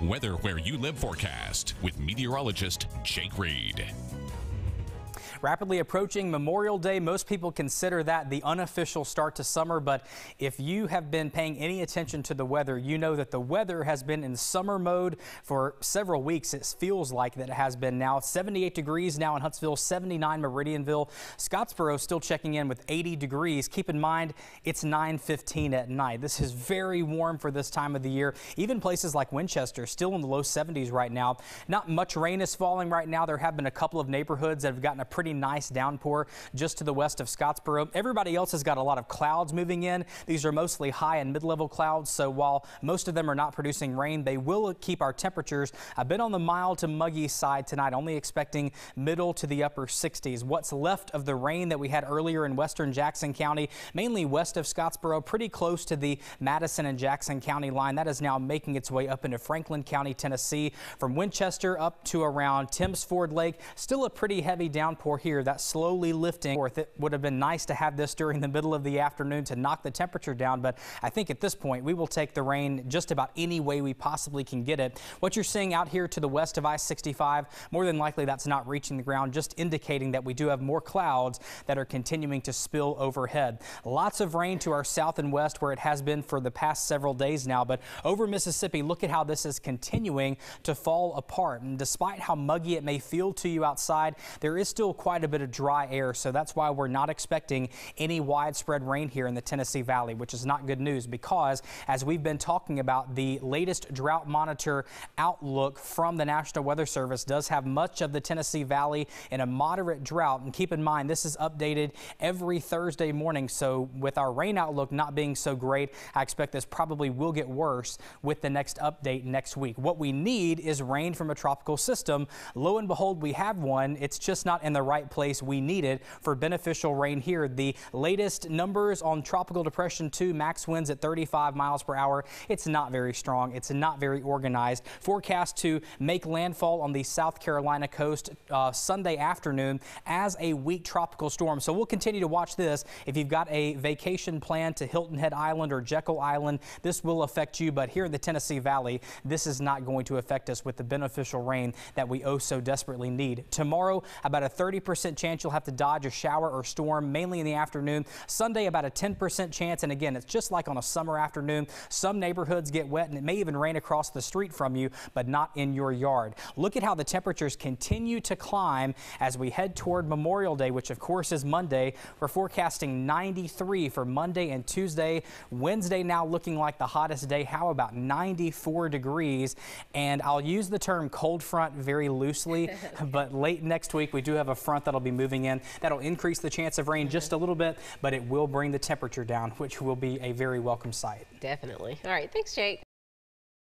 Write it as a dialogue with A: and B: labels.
A: Weather Where You Live forecast with meteorologist Jake Reed.
B: Rapidly approaching Memorial Day, most people consider that the unofficial start to summer, but if you have been paying any attention to the weather, you know that the weather has been in summer mode for several weeks. It feels like that it has been now. 78 degrees now in Huntsville, 79 Meridianville. Scottsboro still checking in with 80 degrees. Keep in mind, it's 9:15 at night. This is very warm for this time of the year. Even places like Winchester still in the low 70s right now. Not much rain is falling right now. There have been a couple of neighborhoods that have gotten a pretty nice downpour just to the west of Scottsboro. Everybody else has got a lot of clouds moving in. These are mostly high and mid-level clouds, so while most of them are not producing rain, they will keep our temperatures a bit on the mild to muggy side tonight, only expecting middle to the upper 60s. What's left of the rain that we had earlier in western Jackson County, mainly west of Scottsboro, pretty close to the Madison and Jackson County line, that is now making its way up into Franklin County, Tennessee, from Winchester up to around Tims Ford Lake. Still a pretty heavy downpour here. That's slowly lifting. It would have been nice to have this during the middle of the afternoon to knock the temperature down, but I think at this point we will take the rain just about any way we possibly can get it. What you're seeing out here to the west of I-65, more than likely that's not reaching the ground, just indicating that we do have more clouds that are continuing to spill overhead. Lots of rain to our south and west where it has been for the past several days now, but over Mississippi, look at how this is continuing to fall apart. And despite how muggy it may feel to you outside, there is still quite a bit of dry air, so that's why we're not expecting any widespread rain here in the Tennessee Valley, which is not good news because as we've been talking about, the latest drought monitor outlook from the National Weather Service does have much of the Tennessee Valley in a moderate drought. And keep in mind, this is updated every Thursday morning. So with our rain outlook not being so great, I expect this probably will get worse with the next update next week. What we need is rain from a tropical system. Lo and behold, we have one. It's just not in the right place we need it for beneficial rain here. The latest numbers on Tropical Depression 2 max winds at 35 miles per hour. It's not very strong. It's not very organized. Forecast to make landfall on the South Carolina coast uh, Sunday afternoon as a weak tropical storm. So we'll continue to watch this. If you've got a vacation plan to Hilton Head Island or Jekyll Island, this will affect you. But here in the Tennessee Valley, this is not going to affect us with the beneficial rain that we oh so desperately need. Tomorrow, about a 30% chance you'll have to dodge a shower or storm, mainly in the afternoon. Sunday, about a 10% chance. And again, it's just like on a summer afternoon. Some neighborhoods get wet and it may even rain across the street from you, but not in your yard. Look at how the temperatures continue to climb as we head toward Memorial Day, which of course is Monday. We're forecasting 93 for Monday and Tuesday. Wednesday now looking like the hottest day. How about 94 degrees? And I'll use the term cold front very loosely, but late next week we do have a front that'll be moving in. That'll increase the chance of rain just a little bit, but it will bring the temperature down, which will be a very welcome sight.
C: Definitely. All right. Thanks, Jake.